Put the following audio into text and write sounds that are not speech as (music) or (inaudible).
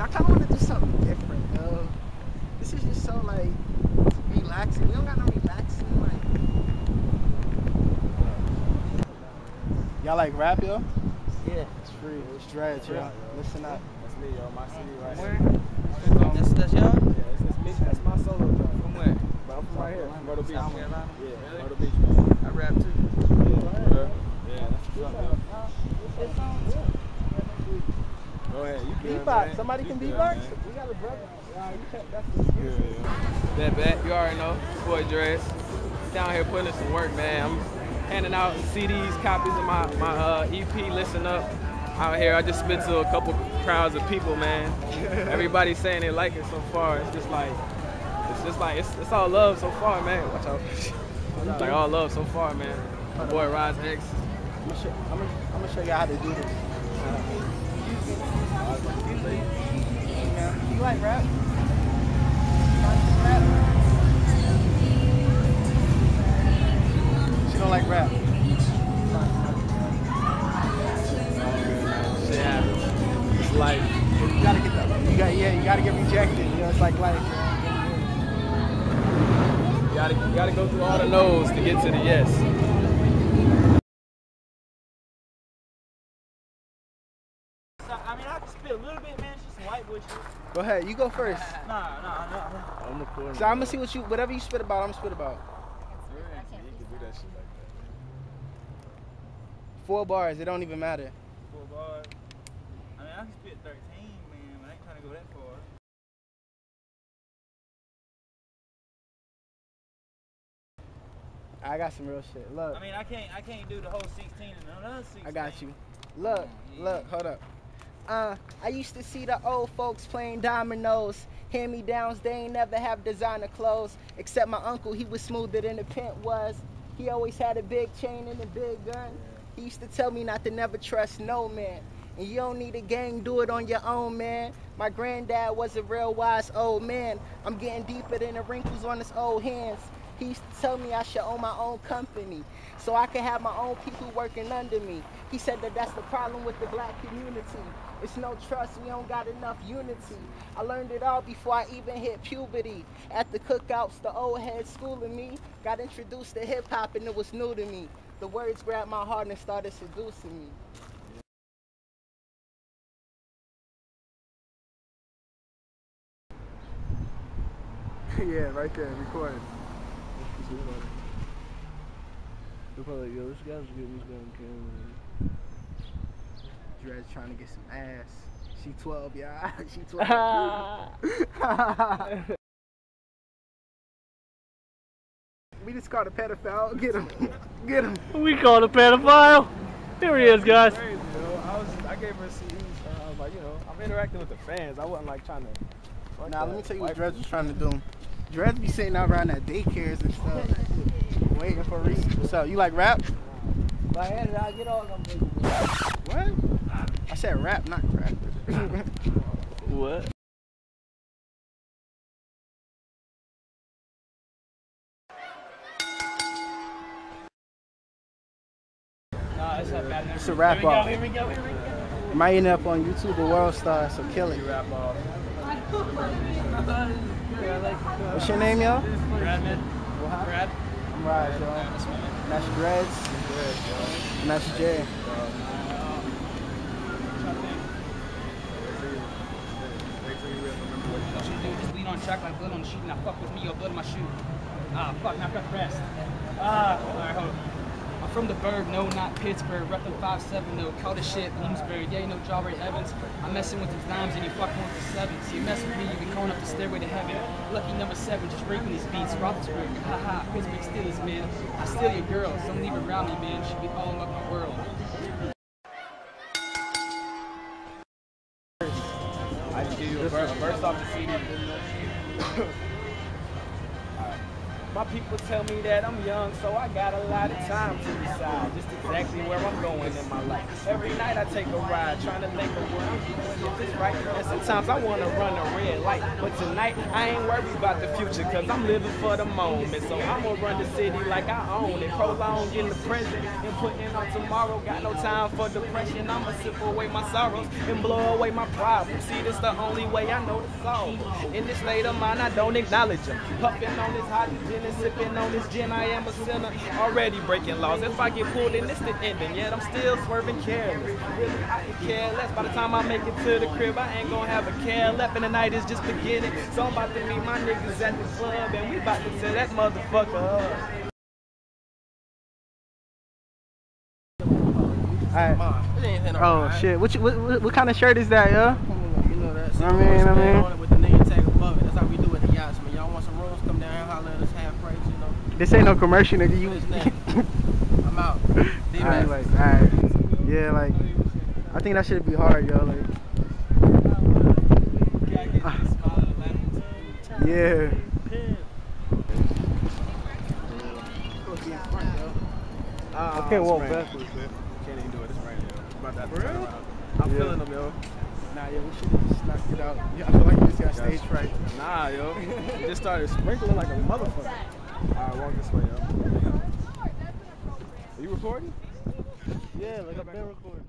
I kind of want to do something different, though. This is just so like relaxing. We don't got no relaxing like. Y'all like rap, yo? Yeah. It's free. It's dreads, yo. Listen up. That's me, yo. My city right Where? here. That's, that's y'all? Yeah, it's, it's me. That's my solo job. From where? But I'm from right here, Myrtle Beach. South Carolina? Yeah, Myrtle Beach, man. I rap too. Yeah, yeah that's what's up, yo. You good, Beatbox. man. Somebody You can good, beatbox? man. We got a brother. You that's Yeah, yeah. Bet, bet. You already know. Boy Dress. Down here putting in some work, man. I'm handing out CDs, copies of my, my uh, EP, Listen Up. Out here, I just spit to a couple crowds of people, man. (laughs) Everybody's saying they like it so far. It's just like, it's just like, it's, it's all love so far, man. Watch out. It's like all love so far, man. My boy Rise X. I'm gonna show, I'm gonna, I'm gonna show y'all how to do this. You like rap? She don't like rap. Shit happens. It's life. You gotta get that. You got yeah. You gotta get rejected. You know, it's like like. You gotta, you gotta go through all the no's to get to the yes. Man. It's just some white boy shit. Go ahead. You go first. (laughs) Nah, nah, nah. I'm recording. So I'm gonna see what you, whatever you spit about, I'm gonna spit about. You can do that shit like that. Four bars. It don't even matter. Four bars. I mean, I can spit 13, man, but I ain't trying to go that far. I got some real shit. Look. I mean, I can't, I can't do the whole 16 and another 16. I got you. Look, look, hold up. Uh, I used to see the old folks playing dominoes. Hand me downs, they ain't never have designer clothes. Except my uncle, he was smoother than the pimp was. He always had a big chain and a big gun. He used to tell me not to never trust no man. And you don't need a gang, do it on your own, man. My granddad was a real wise old man. I'm getting deeper than the wrinkles on his old hands. He used to tell me I should own my own company so I could have my own people working under me. He said that that's the problem with the black community. It's no trust, we don't got enough unity. I learned it all before I even hit puberty. At the cookouts, the old head schooling me got introduced to hip hop and it was new to me. The words grabbed my heart and started seducing me. (laughs) yeah, right there, recording. They're probably like, yo, this guy's getting this guy on camera. Dred's trying to get some ass. She 12, y'all. (laughs) she 12. (laughs) we just caught a pedophile. Get him. (laughs) Get him. We called a pedophile. Here he is, guys. Crazy, yo. I was, I gave her CDs. So I was like, you know, I'm interacting with the fans. I wasn't like trying to. fuck Now, let me tell you what Dred's was trying to do. Dred's be sitting out around at daycares and stuff, waiting for Reese. What's up? You like rap? If I had it, get all them. What? I said rap, not crap. (laughs) What? Nah, it's not bad. It's a rap Here we go, off. here we go, here we go. Might end up on YouTube or World Star, so kill it. Off. What's your name, yo? Brad. Brad. I'm Raj, yo. And Dreads. And do, just bleed on track like blood on the sheet. Now fuck with me, your blood in my shoe. Ah, fuck, now got the rest. Ah, alright, hold on. From the Berg, no, not Pittsburgh. Reppin' 5'7, no, call the shit, Bloomsburg. Yeah, you know Jawray Evans. I'm messing with the dimes and you fucking with the sevens. You mess with me, you be going up the stairway to heaven. Lucky number seven, just raping these beats. Roethlisberger, haha, Pittsburgh Steelers, man. I steal your girl, don't leave around me, man. She be all up my world. I a verse, off the CD. My people tell me that I'm young, so I got a lot of time to decide just exactly where I'm going in my life. Every night I take a ride, trying to think of where I'm going, if it's right. And sometimes I want to run a red light, but tonight I ain't worried about the future, cause I'm living for the moment. So I'ma run the city like I own it, prolong in the present, and putting on tomorrow. Got no time for depression, I'ma sip away my sorrows and blow away my problems. See, this the only way I know to solve. In this state of mind, I don't acknowledge them. Puffing on this hydrogen and sipping on this gin, I am a sinner. Already breaking laws. If I get pulled in, it's the ending. Yet I'm still swerving careless. Really, I could care less. By the time I make it to the crib, I ain't gonna have a care left. And the night is just beginning. So I'm about to meet my niggas at the club, and we about to tear that motherfucker up. Alright. It ain't hitting Oh right. shit. What, you, what, what, what kind of shirt is that, yo? You know that. I mean, I mean. Want some rolls? Come down here, holler at us half price, you know. This ain't no commercial, nigga. You. What is that? I'm out. (laughs) Alright, like, alright. Yeah, like, I think that should be hard, yo. Like, yeah. Uh, Okay, well, Can't backwards, even do it. It's right there. For real? I'm Yeah. feeling them, yo. Nah, yeah, we should have just knocked it out. Yeah, I feel like you just got stage fright. Nah, yo. It just started sprinkling like a motherfucker. Alright, walk this way, yo. Are you recording? Yeah, like I've been recording.